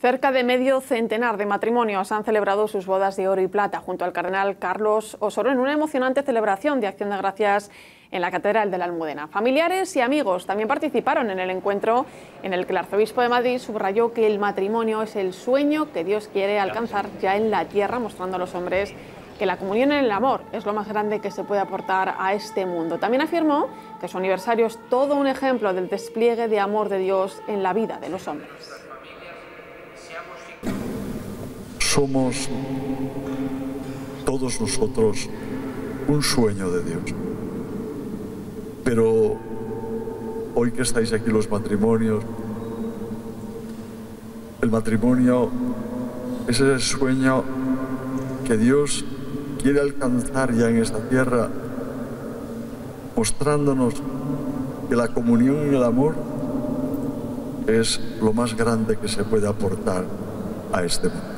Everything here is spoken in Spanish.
Cerca de medio centenar de matrimonios han celebrado sus bodas de oro y plata junto al cardenal Carlos Osoro en una emocionante celebración de acción de gracias en la Catedral de la Almudena. Familiares y amigos también participaron en el encuentro en el que el arzobispo de Madrid subrayó que el matrimonio es el sueño que Dios quiere alcanzar ya en la tierra, mostrando a los hombres que la comunión en el amor es lo más grande que se puede aportar a este mundo. También afirmó que su aniversario es todo un ejemplo del despliegue de amor de Dios en la vida de los hombres. Somos todos nosotros un sueño de Dios. Pero hoy que estáis aquí los matrimonios, el matrimonio es el sueño que Dios quiere alcanzar ya en esta tierra, mostrándonos que la comunión y el amor es lo más grande que se puede aportar a este mundo.